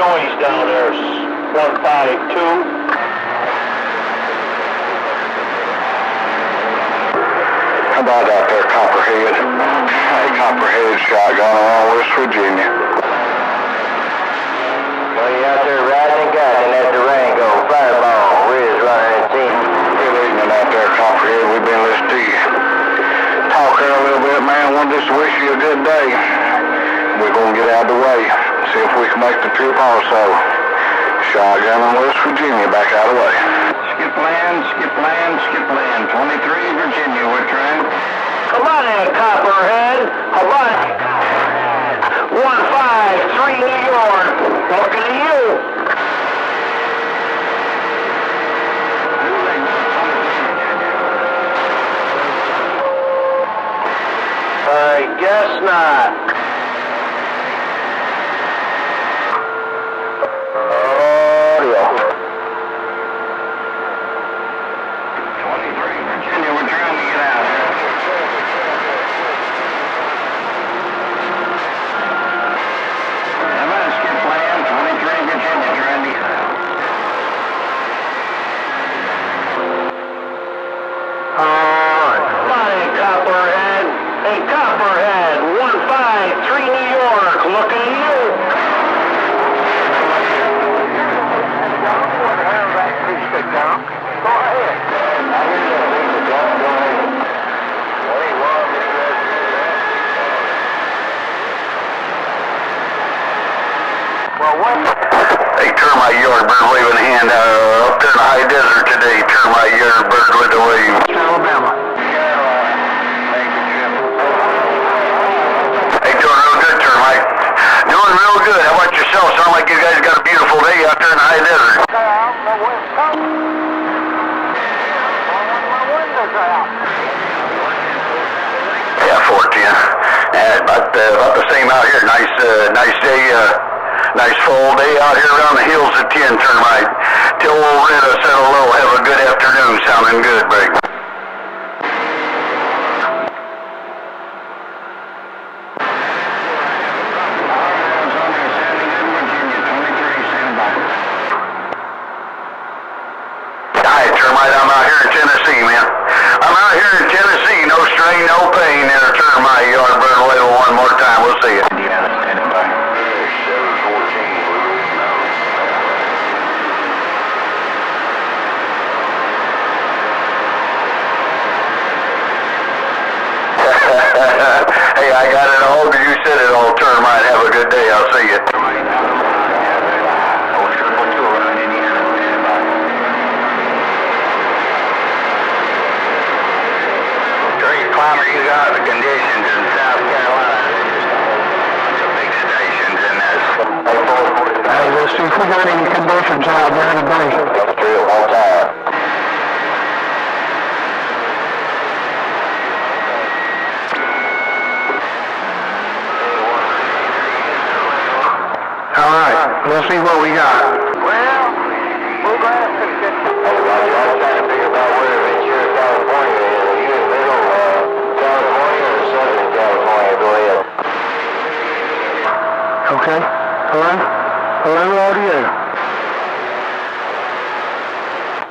noise down there? 152. How about out there, Copperhead? Hey, Copperhead shotgun along West Virginia. Well, you out there riding and guiding that Durango, fireball, Riz running in team. Good evening out there, Copperhead. We've been listening to you. Talk here a little bit, man. Want just to wish you a good day. We're going to get out of the way. See if we can make the trip also. Shotgun in West Virginia, back out of the way. Skip land, skip land, skip land. 23 Virginia, we're trying. Come on in, Copperhead. How about it? 153 New York. Looking at you. I guess not. Audio. 23 Virginia, we're trying to get out. How about skip land, 23 Virginia, trying to get out. Alright. Come on in, Copperhead. Hey, Copperhead. 153 New York. Looking at you. Go ahead. Well, what? Hey, termite yardbird waving a hand uh, up there in the high desert today. Termite yardbird with a wave. Alabama. Hey, doing real good, termite. Doing real good. How about yourself? Sound like you guys got a beautiful day out there in the high desert. Yeah, 410. Yeah, about, uh, about the same out here. Nice, nice full day out here around the hills at 10 termite. Till old Rita settle low. Have a good afternoon. Sounding good, Brig. Hi, termite. I'm out here in Tennessee, man. I'm out here in Tennessee. No strain, no pain. There, termite yardbird level one more time. We'll see you. Hey, I got it all. You said it all. Termite. Have a good day. I'll see you. Climber, you got the conditions in South Carolina. Bunch big stations in this. Hey, let's see if we got any conditions out there today. Let's do All right, let's see what we got. Well, we're going to get... Hey, Roger, I'm trying to figure out where Ventura, California is. Are you in middle uh, California or southern California? Go ahead. Okay. Hello? Hello, audio.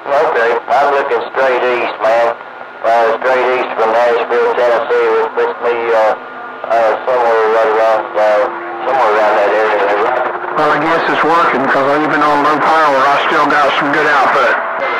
Okay, I'm looking straight east, man. Uh, straight east from Nashville, Tennessee, which puts me uh, uh, somewhere right around, uh, somewhere around that area. Well, I guess it's working because even on low power, I still got some good output.